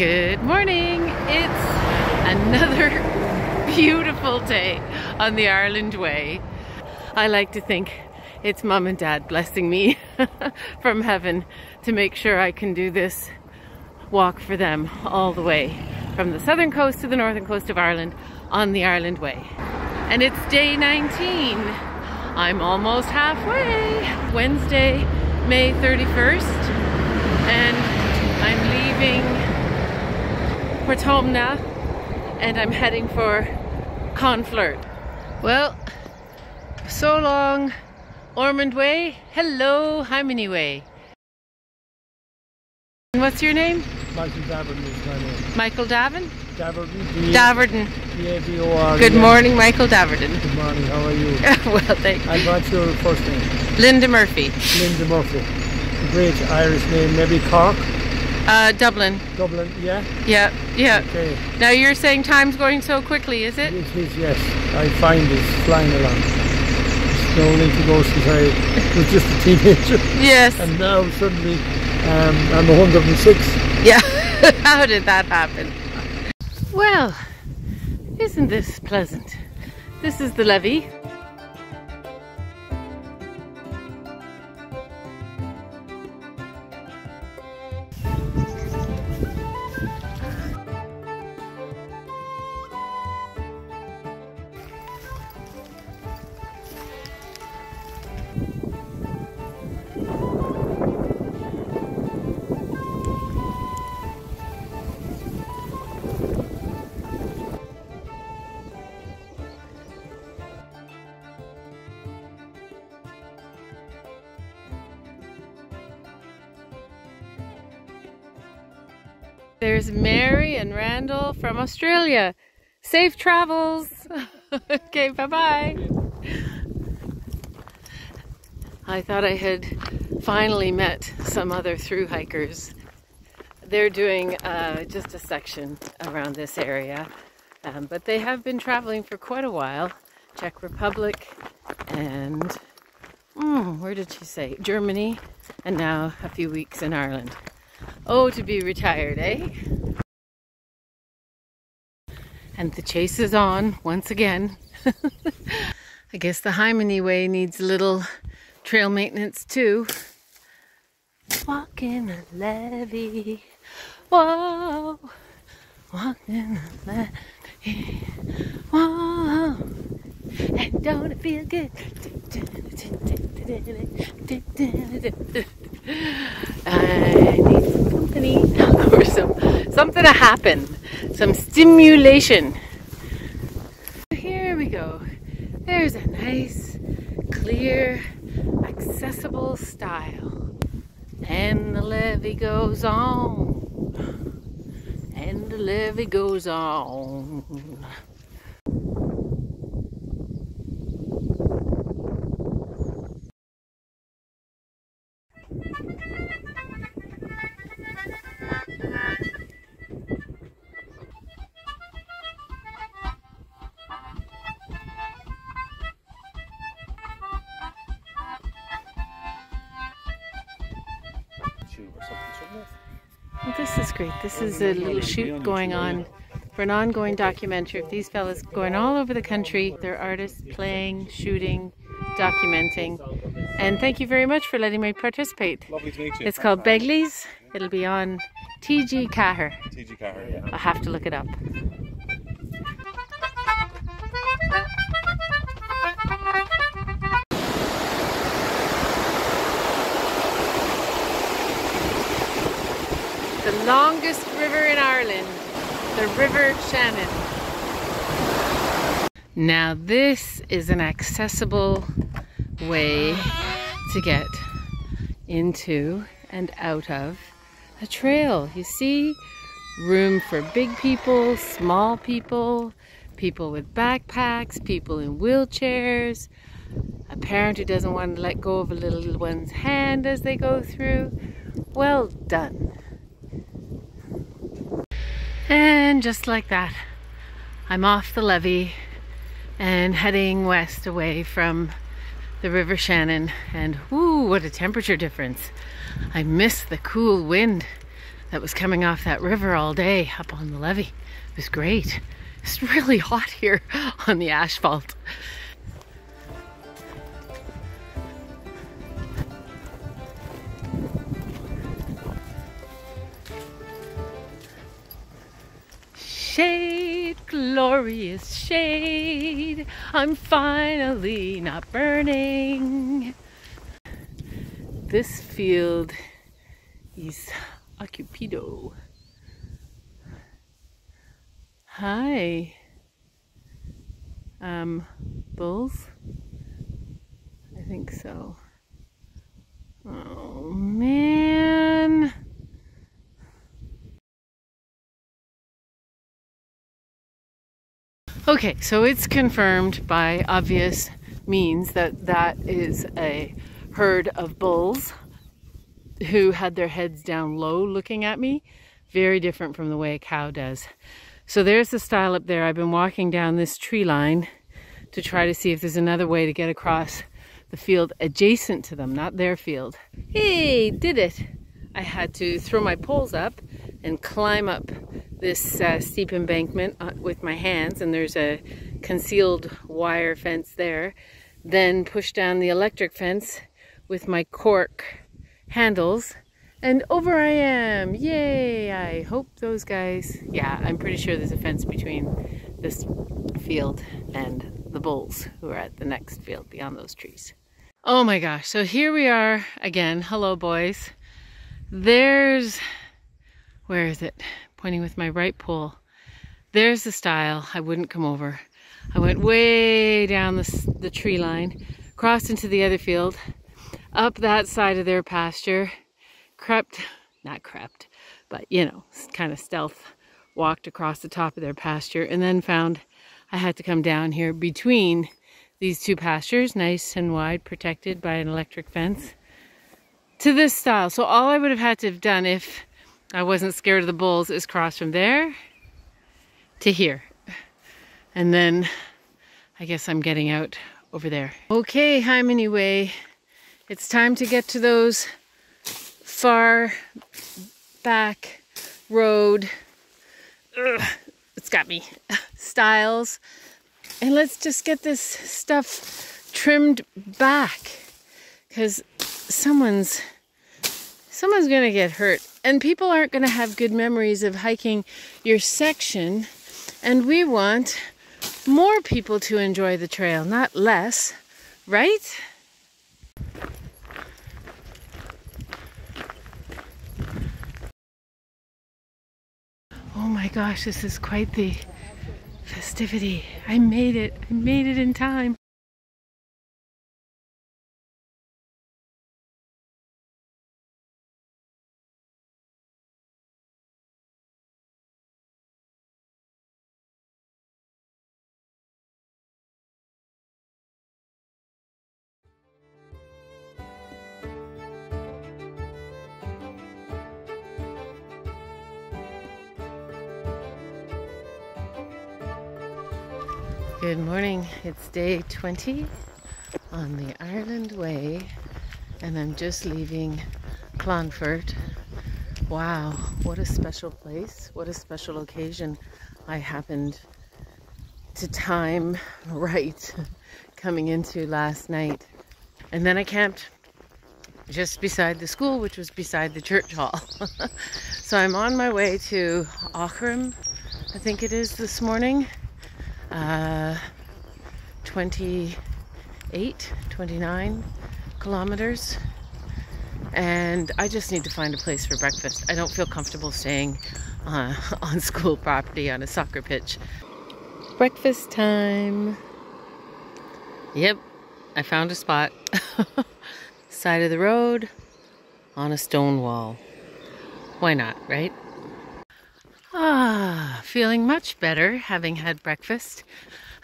Good morning. It's another beautiful day on the Ireland Way. I like to think it's mom and dad blessing me from heaven to make sure I can do this walk for them all the way from the southern coast to the northern coast of Ireland on the Ireland Way. And it's day 19. I'm almost halfway. Wednesday, May 31st, and I'm leaving Portumna and I'm heading for Clonfert. Well, so long, Ormond Way. Hello, Hymany Way. What's your name? Michael Daverton is my name. Michael Davin? Daverton. Daverton. D-A-V-O-R. Good morning, Michael Daverton. Good morning, how are you? well, thank you. And what's your first name? Linda Murphy. Linda Murphy. Great Irish name, maybe Cork, Uh, Dublin. Dublin, yeah? Yeah, yeah. Okay. Now you're saying time's going so quickly, is it? It is, yes. I find it's flying along. It's no need to go since I was just a teenager. Yes. And now suddenly um, I'm 106. Yeah. How did that happen? Well, isn't this pleasant? This is the levee. There's Mary and Randall from Australia. Safe travels. okay, bye bye. I thought I had finally met some other through hikers. They're doing uh, just a section around this area, um, but they have been traveling for quite a while. Czech Republic and mm, where did she say? Germany, and now a few weeks in Ireland. Oh, to be retired, eh? And the chase is on once again. I guess the Hymany Way needs a little trail maintenance too. Walking a levee. Whoa. Walking a levee. Whoa. And don't it feel good? I need or some something to happen, some stimulation. Here we go. There's a nice, clear, accessible stile. And the levee goes on. And the levee goes on. This is great. This is a little shoot going on for an ongoing documentary of these fellas going all over the country. They're artists playing, shooting, documenting. And thank you very much for letting me participate. Lovely to meet you. It's called Begley's. It'll be on TG Ceathair. TG Carr, yeah. I'll have to look it up. Longest river in Ireland, the River Shannon. Now this is an accessible way to get into and out of a trail. You see, room for big people, small people, people with backpacks, people in wheelchairs, a parent who doesn't want to let go of a little one's hand as they go through. Well done. And just like that, I'm off the levee and heading west away from the River Shannon. And whoo, what a temperature difference. I miss the cool wind that was coming off that river all day up on the levee. It was great. It's really hot here on the asphalt. Shade, glorious shade, I'm finally not burning. This field is Occupido. Hi. Um, bulls? I think so. Oh man. Okay, so it's confirmed by obvious means that that is a herd of bulls who had their heads down low looking at me. Very different from the way a cow does. So there's the stile up there. I've been walking down this tree line to try to see if there's another way to get across the field adjacent to them, not their field. Hey, did it! I had to throw my poles up and climb up this uh, steep embankment uh, with my hands, and there's a concealed wire fence there. Then push down the electric fence with my cork handles and over I am. Yay! I hope those guys, yeah, I'm pretty sure there's a fence between this field and the bulls who are at the next field beyond those trees. Oh my gosh, so here we are again. Hello, boys. There's, where is it? Pointing with my right pole. There's the stile. I wouldn't come over. I went way down the, the tree line, crossed into the other field, up that side of their pasture, crept, not crept, but you know, kind of stealth walked across the top of their pasture and then found I had to come down here between these two pastures, nice and wide, protected by an electric fence, to this stile. So all I would have had to have done if I wasn't scared of the bulls is cross from there to here. And then I guess I'm getting out over there. Okay, Hymany Way. It's time to get to those far back road. Ugh, it's got me. Stiles. And let's just get this stuff trimmed back. Because someone's someone's gonna get hurt. And people aren't gonna have good memories of hiking your section. And we want more people to enjoy the trail, not less, right? Oh my gosh, this is quite the festivity. I made it. I made it in time. Good morning. It's day 20 on the Ireland Way, and I'm just leaving Clonfert. Wow, what a special place! What a special occasion I happened to time right coming into last night. And then I camped just beside the school, which was beside the church hall. so I'm on my way to Aughrim, I think it is this morning uh, 28, 29 kilometers. And I just need to find a place for breakfast. I don't feel comfortable staying uh, on school property on a soccer pitch. Breakfast time. Yep, I found a spot. Side of the road on a stone wall. Why not, right? Ah, feeling much better having had breakfast.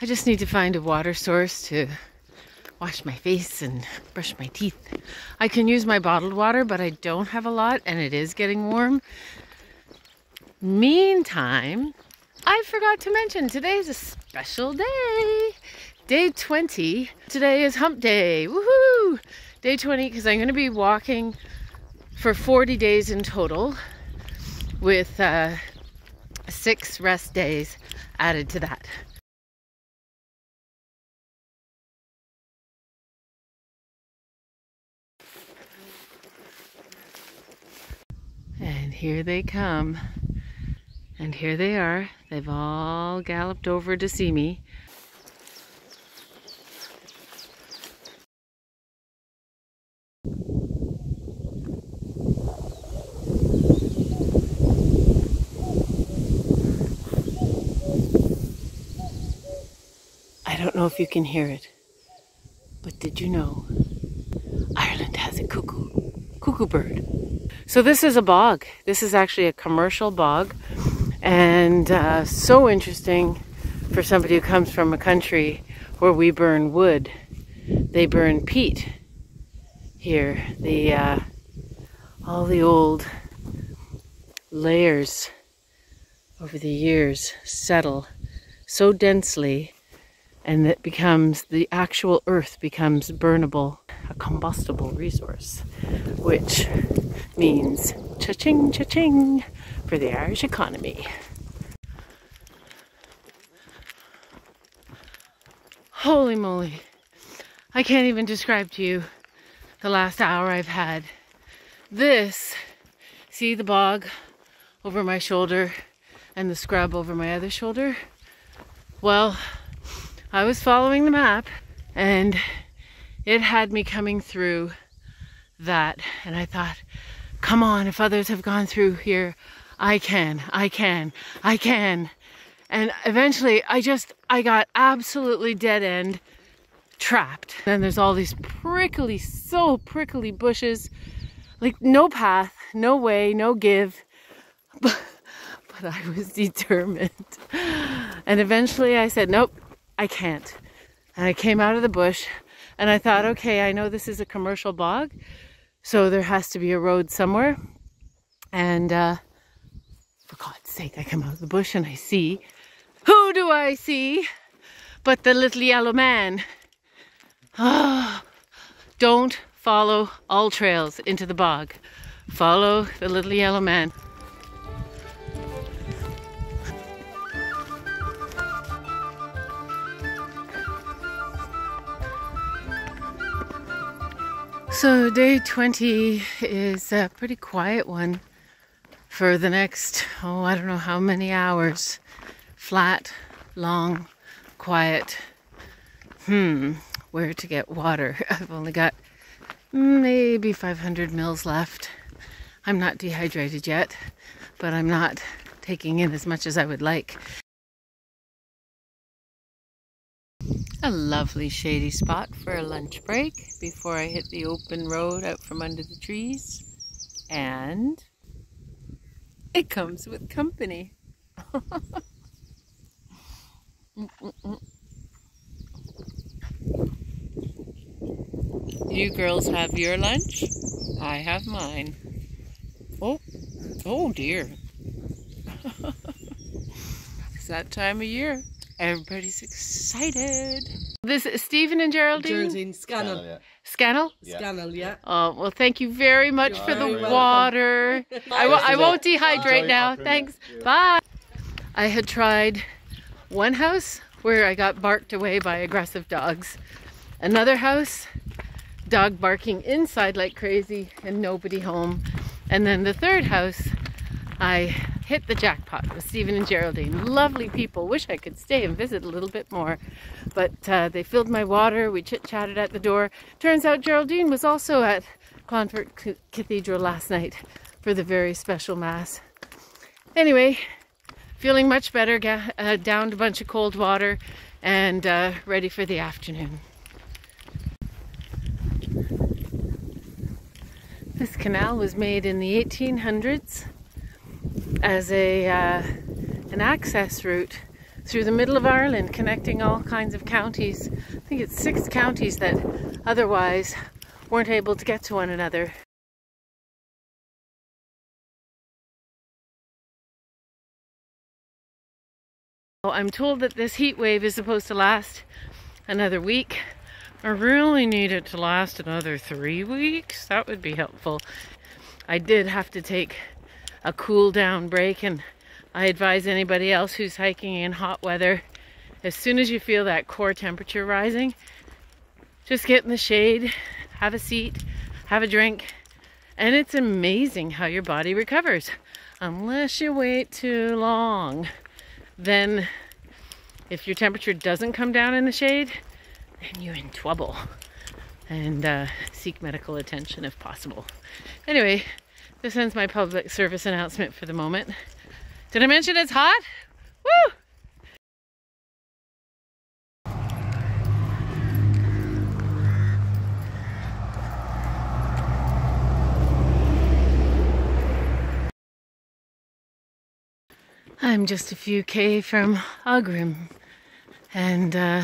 I just need to find a water source to wash my face and brush my teeth. I can use my bottled water, but I don't have a lot and it is getting warm. Meantime, I forgot to mention today's a special day. Day 20. Today is hump day. Woohoo! Day 20 because I'm going to be walking for 40 days in total with uh, six rest days added to that. And here they come. And here they are. They've all galloped over to see me. I don't know if you can hear it, but did you know Ireland has a cuckoo, cuckoo bird? So this is a bog. This is actually a commercial bog and uh, so interesting for somebody who comes from a country where we burn wood. They burn peat here. The uh, all the old layers over the years settle so densely and it becomes the actual earth becomes burnable a combustible resource which means cha-ching cha-ching for the Irish economy. Holy moly. I can't even describe to you the last hour I've had. This see the bog over my shoulder and the scrub over my other shoulder? Well I was following the map and it had me coming through that. And I thought, come on, if others have gone through here, I can, I can, I can. And eventually I just, I got absolutely dead end trapped. Then there's all these prickly, so prickly bushes, like no path, no way, no give. But, but I was determined. And eventually I said, nope, I can't. And I came out of the bush and I thought, okay, I know this is a commercial bog, so there has to be a road somewhere. And uh, for God's sake, I come out of the bush and I see, who do I see but the little yellow man? Oh, don't follow all trails into the bog. Follow the little yellow man. So day 20 is a pretty quiet one for the next, oh, I don't know how many hours. Flat, long, quiet. Hmm, where to get water? I've only got maybe 500 mils left. I'm not dehydrated yet, but I'm not taking in as much as I would like. A lovely shady spot for a lunch break before I hit the open road out from under the trees. And it comes with company. you girls have your lunch. I have mine. Oh, oh dear. it's that time of year. Everybody's excited. This is Stephen and Geraldine. Geraldine Scannell. yeah. Scannell? Yeah. Scannell, yeah. Oh, well, thank you very much for the welcome. water. I, I won't dehydrate Enjoy now. opera, Thanks. yeah. Bye. I had tried one house where I got barked away by aggressive dogs. Another house, dog barking inside like crazy and nobody home. And then the third house, I hit the jackpot with Stephen and Geraldine. Lovely people. Wish I could stay and visit a little bit more. But uh, they filled my water. We chit chatted at the door. Turns out Geraldine was also at Clonfert C- Cathedral last night for the very special Mass. Anyway, feeling much better. Uh, downed a bunch of cold water and uh, ready for the afternoon. This canal was made in the 1800s as a uh, an access route through the middle of Ireland, connecting all kinds of counties. I think it's six counties that otherwise weren't able to get to one another. I'm told that this heat wave is supposed to last another week. I really need it to last another three weeks. That would be helpful. I did have to take a cool down break. And I advise anybody else who's hiking in hot weather, as soon as you feel that core temperature rising, just get in the shade, have a seat, have a drink, and it's amazing how your body recovers. Unless you wait too long, then if your temperature doesn't come down in the shade, then you're in trouble. And uh, seek medical attention if possible. Anyway, this ends my public service announcement for the moment. Did I mention it's hot? Woo! I'm just a few K from Aughrim, and uh,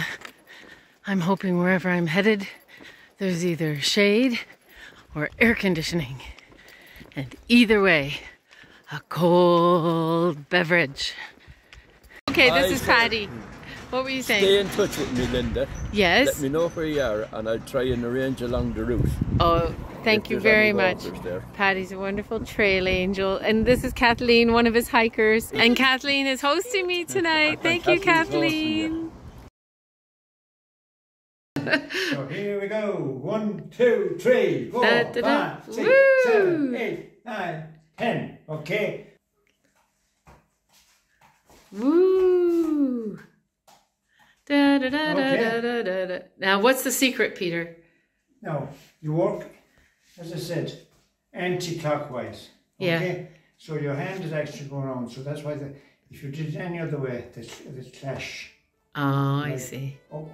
I'm hoping wherever I'm headed, there's either shade or air conditioning. And either way, a cold beverage. Okay, this Hi, is. Patty. What were you saying? Stay in touch with me, Linda. Yes. Let me know where you are, and I'll try and arrange along the route. Oh, thank you very much. Patty's a wonderful trail angel. And this is Kathleen, one of his hikers. And Kathleen is hosting me tonight. Thank you, Kathleen. So here we go. One, two, three, four, Da, da, da. five, six, Woo! seven, eight, nine, ten. Okay. Woo! Da, da, da, da, Okay. da, da, da, da. Now, what's the secret, Peter? Now you work, as I said, anti-clockwise. Yeah. Okay. So your hand is actually going on. So that's why the, if you did it any other way, there's, there's clash. Ah, oh, I see. Up,